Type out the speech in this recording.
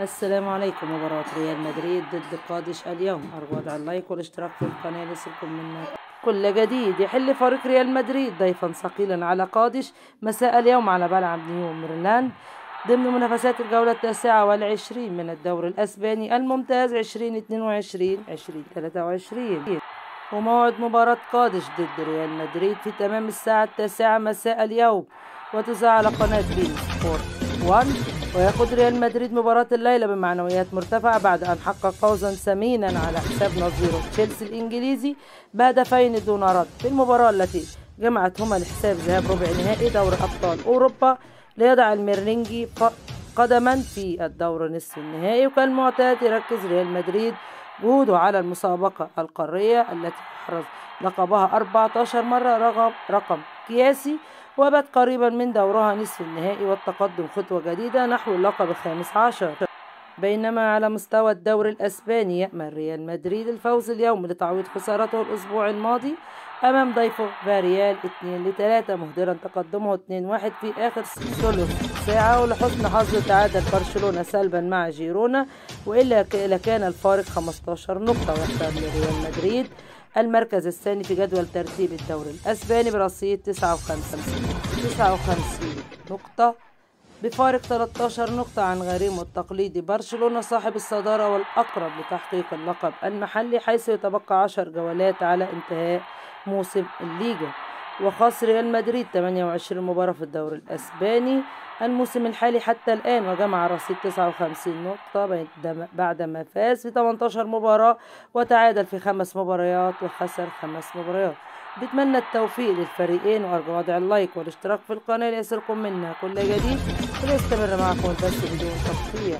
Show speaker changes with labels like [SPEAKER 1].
[SPEAKER 1] السلام عليكم مباراة ريال مدريد ضد قادش اليوم. أرجو وضع ال like والاشتراك في القناة ليصلكم منا كل جديد. يحل فريق ريال مدريد ضيفا ثقيلا على قادش. مساء اليوم على ملعب نويفو ميرانديا ضمن منافسات الجولة التاسعة والعشرين من الدوري الأسباني الممتاز 2022 2023 وموعد مباراة قادش ضد ريال مدريد في تمام الساعة التاسعة مساء اليوم. وتذاع على قناة بي إن سبورت 1 ويخوض ريال مدريد مباراة الليلة بمعنويات مرتفعة بعد أن حقق فوزا ثمينا على حساب نظيره تشيلسي الإنجليزي بهدفين دون رد. في المباراة التي جمعتهما لحساب ذهاب ربع نهائي دوري أبطال أوروبا ليضع الميرينجي قدما في الدور نصف النهائي. وكالمعتاد يركز ريال مدريد جهوده على المسابقة القارية التي حرز لقبها 14 مرة رقم, رقم قياسي. وبات قريبا من دورها نصف النهائي والتقدم خطوة جديدة نحو اللقب الخامس عشر. بينما على مستوى الدوري الأسباني يأمل ريال مدريد الفوز اليوم لتعويض خسارته الأسبوع الماضي أمام ضيفه فاريال 2 ل 3 مهدرا تقدمه 2-1 في آخر ثلث ساعة ولحسن حظ تعادل برشلونة سلبا مع جيرونا وإلا كان الفارق 15 نقطة ويحتل ريال مدريد. المركز الثاني في جدول ترتيب الدوري الأسباني برصيد 59 59 نقطة. بفارق 13 نقطة عن غريمه التقليدي برشلونة صاحب الصدارة والأقرب لتحقيق اللقب المحلي حيث يتبقى 10 جولات على انتهاء موسم الليجا. وخاص ريال مدريد 28 مباراة في الدوري الأسباني الموسم الحالي حتى الآن وجمع رصيد 59 نقطة بعدما فاز في 18 مباراة وتعادل في خمس مباريات وخسر خمس مباريات. بتمنى التوفيق للفريقين وأرجو وضع اللايك والاشتراك في القناة ليصلكم منا. كل جديد ونستمر معكم البث بدون تقطيع